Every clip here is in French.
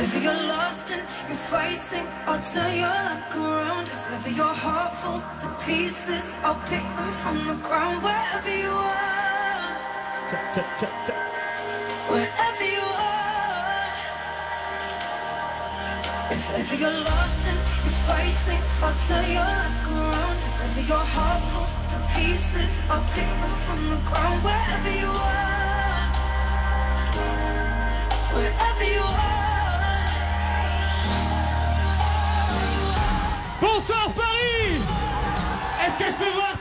If ever you're lost and you're fighting, I'll turn your luck around. If ever your heart falls to pieces, I'll pick them from the ground. Wherever you are, wherever you are. If ever you're lost and you're fighting, I'll turn your luck around. If ever your heart falls to pieces, I'll pick them from the ground. Wherever you are, wherever you are. Bonsoir Paris! Est-ce que je peux voir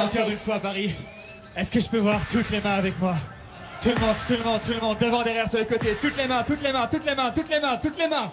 Encore une fois, Paris. Est-ce que je peux voir toutes les mains avec moi? Tout le monde, tout le monde, tout le monde, devant, derrière, sur les côtés. Toutes les mains, toutes les mains, toutes les mains, toutes les mains, toutes les mains.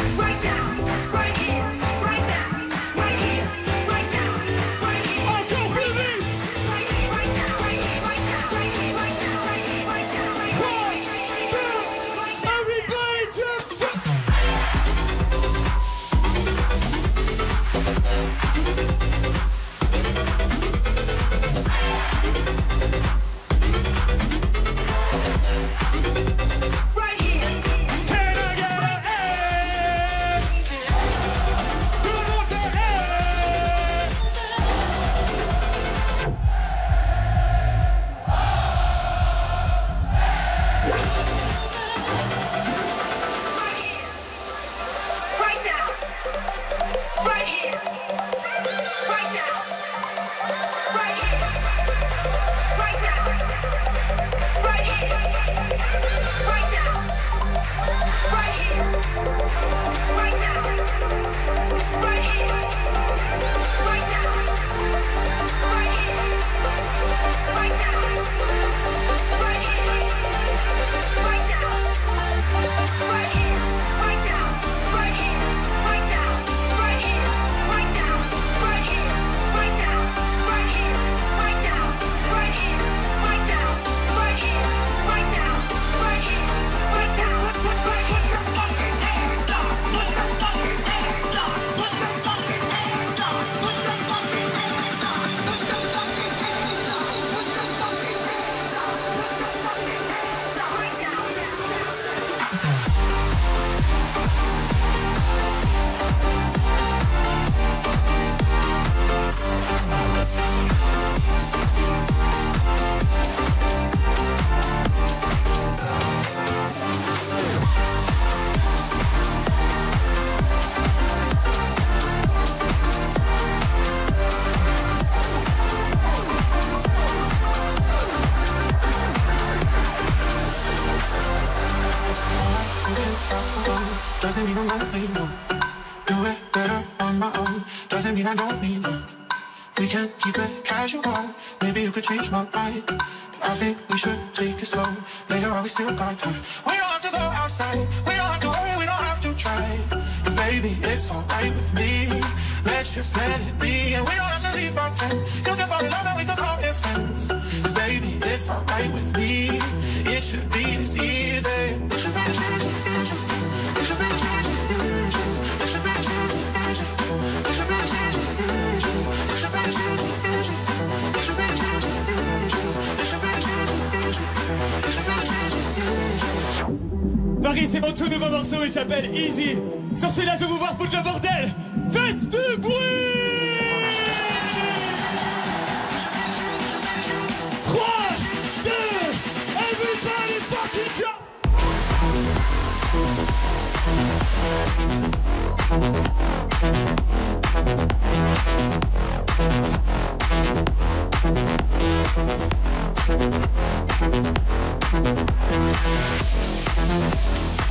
C'est mon tout nouveau morceau, il s'appelle Easy. Sur celui-là, je vais vous voir foutre le bordel. Faites du bruit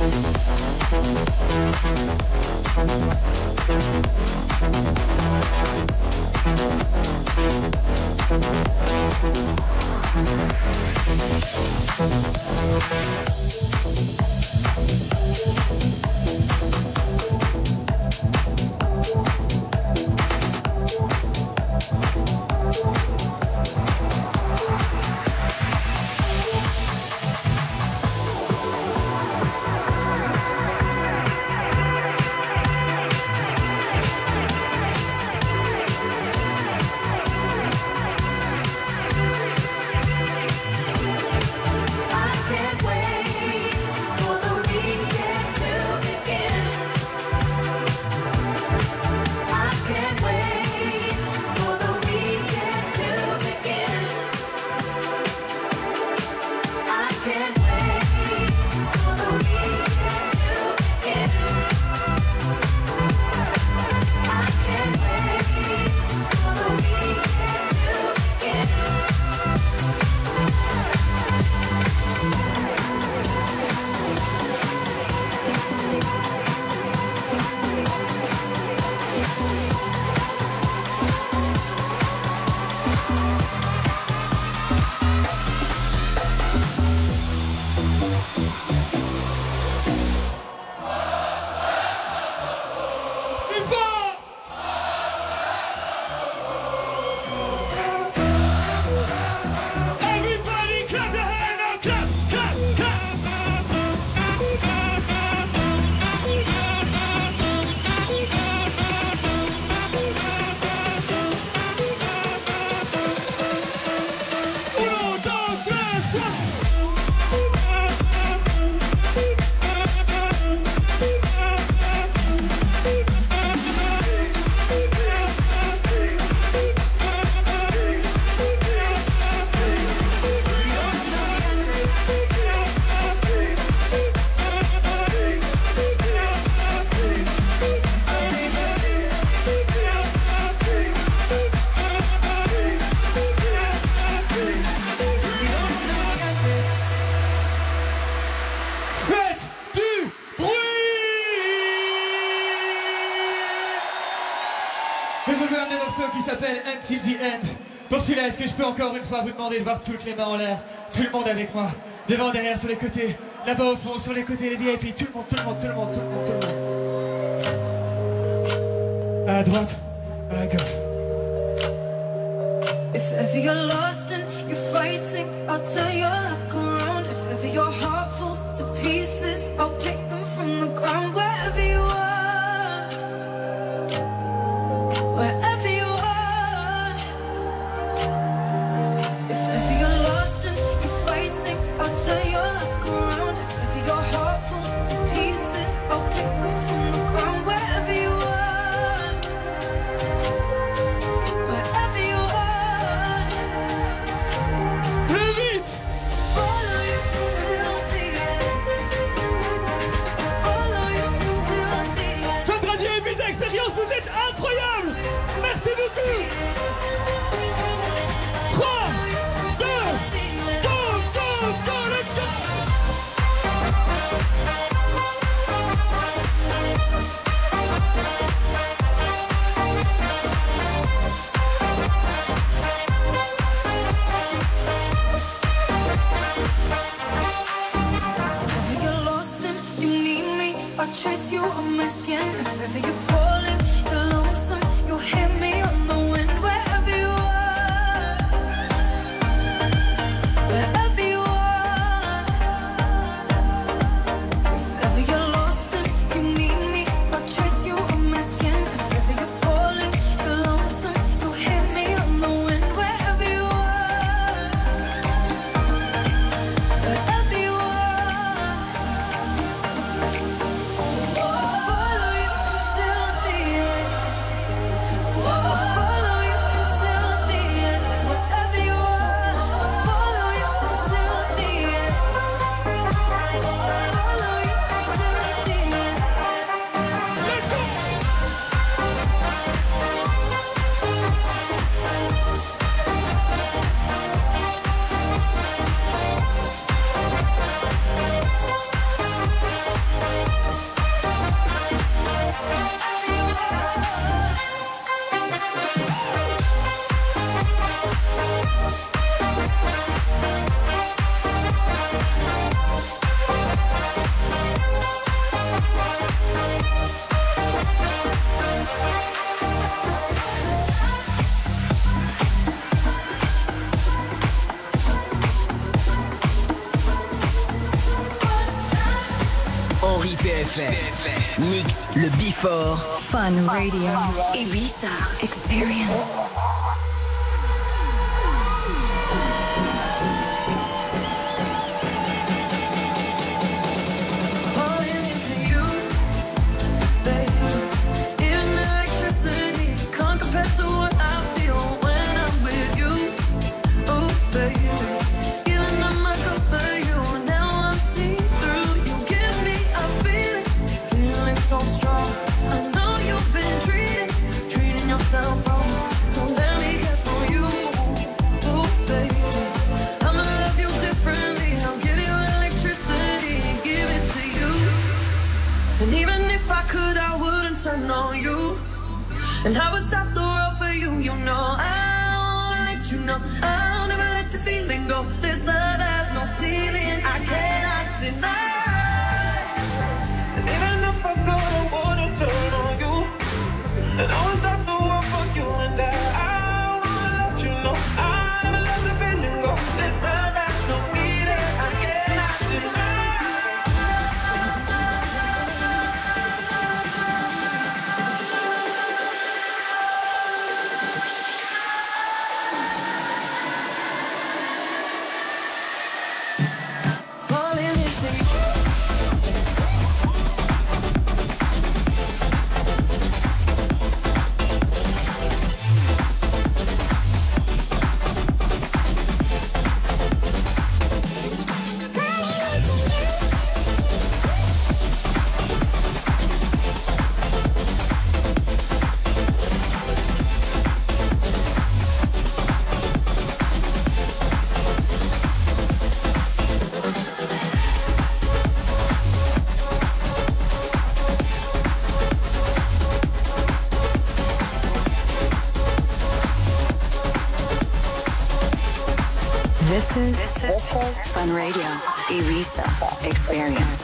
I Je vous jouer un des morceaux qui s'appelle Until the End. Pour celui-là, est-ce que je peux encore une fois vous demander de voir toutes les mains en l'air? Tout le monde avec moi. Devant, derrière, sur les côtés. Là-bas au fond, sur les côtés, les VIP. Tout le monde, tout le monde, tout le monde, tout le monde, tout le monde. À droite, à gauche. If ever you're lost and you're fighting, I'll your Before Fun Radio. Ibiza Experience. And I would stop the world for you, you know. I'll let you know. I'll never let this feeling go. This love has no ceiling. I cannot deny. And even if I go, I wanna turn on you. And I Radio Elisa Experience.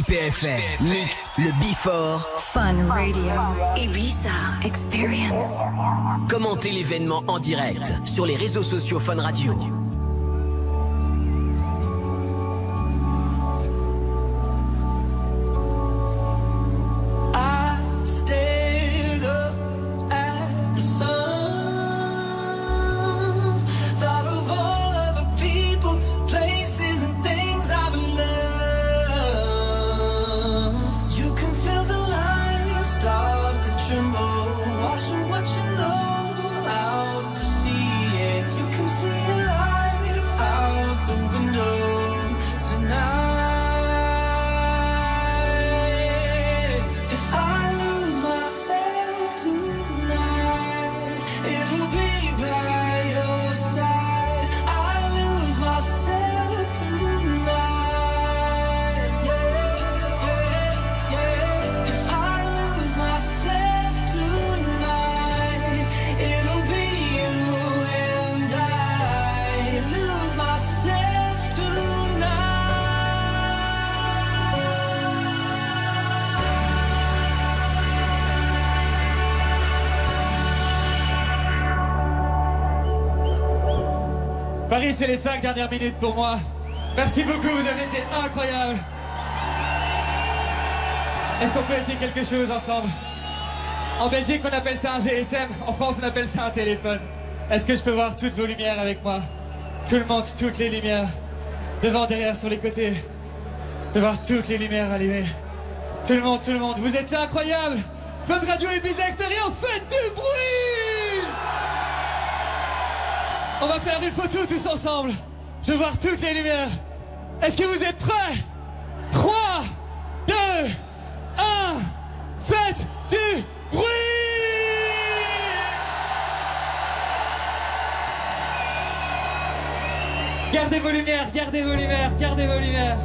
PFR. Mix le Before. Fun Radio. Ibiza Experience. Commentez l'événement en direct sur les réseaux sociaux Fun Radio. Paris, c'est les 5 dernières minutes pour moi. Merci beaucoup, vous avez été incroyables. Est-ce qu'on peut essayer quelque chose ensemble? En Belgique, on appelle ça un GSM. En France, on appelle ça un téléphone. Est-ce que je peux voir toutes vos lumières avec moi? Tout le monde, toutes les lumières. Devant, derrière, sur les côtés. De voir toutes les lumières allumées. Tout le monde, tout le monde, vous êtes incroyables Fun Radio Ibiza Experience, faites du bruit On va faire une photo tous ensemble. Je veux voir toutes les lumières. Est-ce que vous êtes prêts? 3, 2, 1, faites du bruit Gardez vos lumières, gardez vos lumières, gardez vos lumières.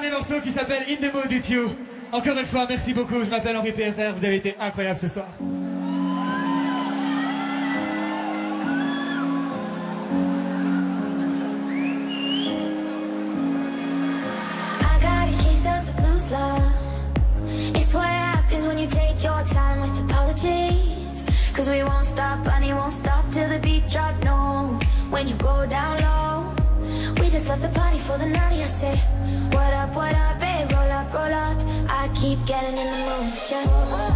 Vais vous jouer un de mes derniers morceaux qui s'appelle In the Mood with You. Encore une fois, merci beaucoup. Je m'appelle Henri PFR. Vous avez été incroyable ce soir. Cause we won't stop, it won't stop till the beat drop. No, when you go down low, we just left the party for the night. I say, keep getting in the mood, yeah.